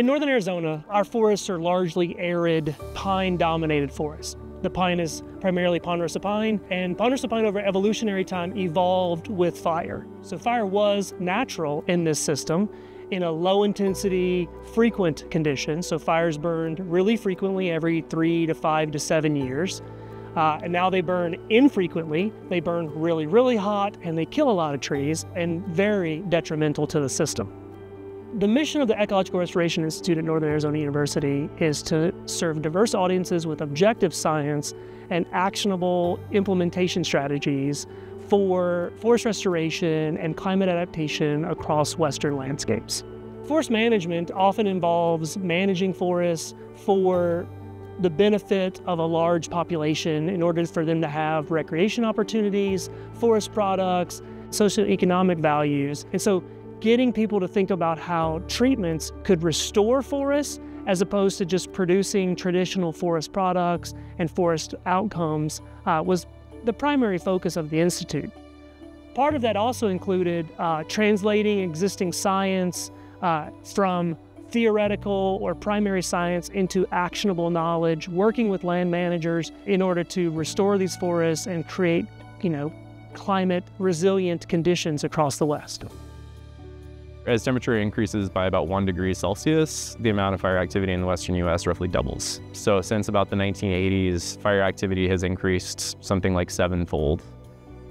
In northern Arizona, our forests are largely arid, pine dominated forests. The pine is primarily ponderosa pine, and ponderosa pine over evolutionary time evolved with fire. So fire was natural in this system in a low intensity, frequent condition. So fires burned really frequently every three to five to seven years. Uh, and now they burn infrequently. They burn really, really hot and they kill a lot of trees and very detrimental to the system. The mission of the Ecological Restoration Institute at Northern Arizona University is to serve diverse audiences with objective science and actionable implementation strategies for forest restoration and climate adaptation across Western landscapes. Forest management often involves managing forests for the benefit of a large population in order for them to have recreation opportunities, forest products, socioeconomic values. And so getting people to think about how treatments could restore forests as opposed to just producing traditional forest products and forest outcomes uh, was the primary focus of the Institute. Part of that also included uh, translating existing science uh, from theoretical or primary science into actionable knowledge, working with land managers in order to restore these forests and create, you know, climate resilient conditions across the West. As temperature increases by about one degree Celsius, the amount of fire activity in the western US roughly doubles. So, since about the 1980s, fire activity has increased something like sevenfold.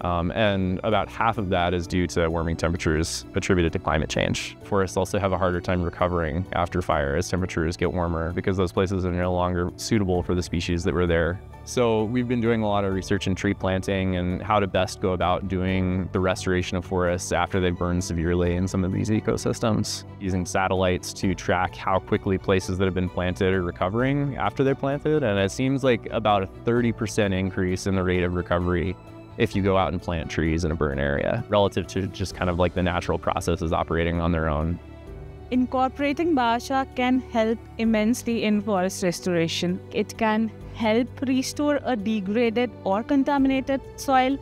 Um, and about half of that is due to warming temperatures attributed to climate change. Forests also have a harder time recovering after fire as temperatures get warmer because those places are no longer suitable for the species that were there. So we've been doing a lot of research in tree planting and how to best go about doing the restoration of forests after they've burned severely in some of these ecosystems. Using satellites to track how quickly places that have been planted are recovering after they're planted. And it seems like about a 30% increase in the rate of recovery if you go out and plant trees in a burn area relative to just kind of like the natural processes operating on their own. Incorporating biochar can help immensely in forest restoration. It can help restore a degraded or contaminated soil.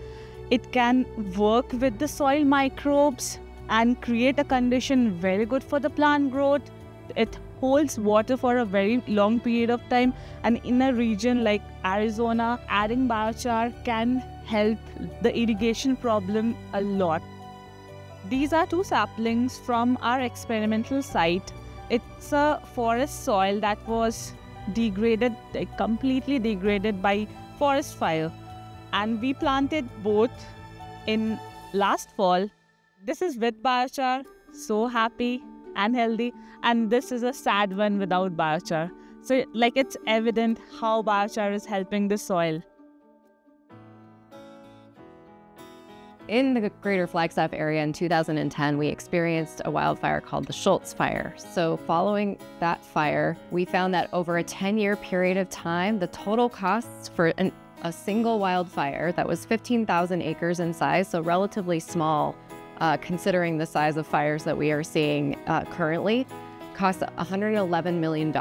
It can work with the soil microbes and create a condition very good for the plant growth. It holds water for a very long period of time and in a region like Arizona adding biochar can help the irrigation problem a lot. These are two saplings from our experimental site. It's a forest soil that was degraded, completely degraded by forest fire. And we planted both in last fall. This is with biochar, so happy and healthy. And this is a sad one without biochar. So, like, it's evident how biochar is helping the soil. In the greater Flagstaff area in 2010, we experienced a wildfire called the Schultz Fire. So, following that fire, we found that over a 10 year period of time, the total costs for an, a single wildfire that was 15,000 acres in size, so relatively small uh, considering the size of fires that we are seeing uh, currently, cost $111 million.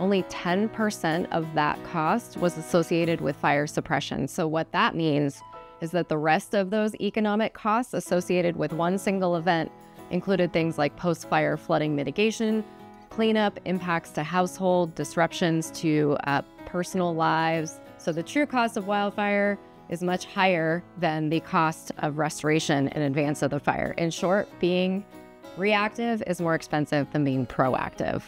Only 10% of that cost was associated with fire suppression. So, what that means is that the rest of those economic costs associated with one single event included things like post fire flooding mitigation, cleanup, impacts to household, disruptions to uh, personal lives. So the true cost of wildfire is much higher than the cost of restoration in advance of the fire. In short, being reactive is more expensive than being proactive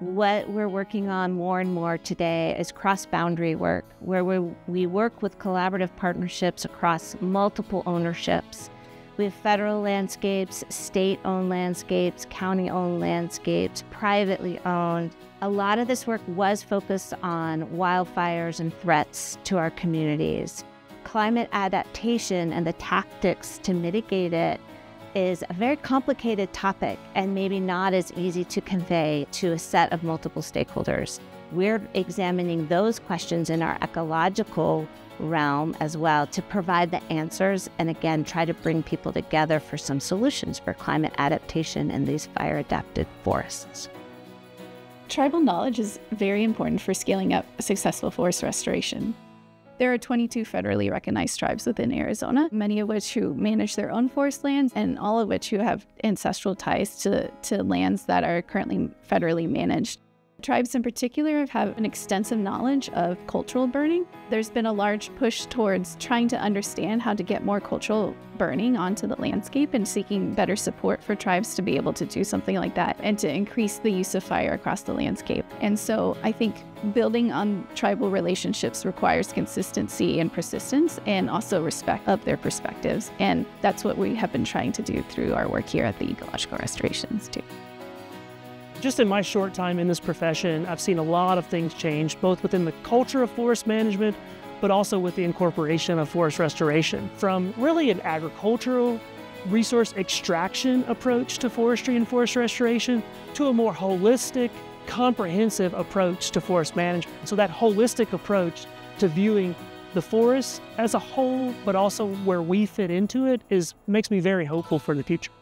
what we're working on more and more today is cross boundary work, where we, we work with collaborative partnerships across multiple ownerships. We have federal landscapes, state owned landscapes, county owned landscapes, privately owned. A lot of this work was focused on wildfires and threats to our communities. Climate adaptation and the tactics to mitigate it is a very complicated topic and maybe not as easy to convey to a set of multiple stakeholders. We're examining those questions in our ecological realm as well to provide the answers and again try to bring people together for some solutions for climate adaptation in these fire adapted forests. Tribal knowledge is very important for scaling up successful forest restoration. There are 22 federally recognized tribes within Arizona, many of which who manage their own forest lands and all of which who have ancestral ties to, to lands that are currently federally managed. Tribes in particular have an extensive knowledge of cultural burning. There's been a large push towards trying to understand how to get more cultural burning onto the landscape and seeking better support for tribes to be able to do something like that and to increase the use of fire across the landscape. And so I think building on tribal relationships requires consistency and persistence and also respect of their perspectives. And that's what we have been trying to do through our work here at the Ecological Restorations Institute. Just in my short time in this profession, I've seen a lot of things change, both within the culture of forest management, but also with the incorporation of forest restoration. From really an agricultural resource extraction approach to forestry and forest restoration to a more holistic, comprehensive approach to forest management. So that holistic approach to viewing the forest as a whole, but also where we fit into it is makes me very hopeful for the future.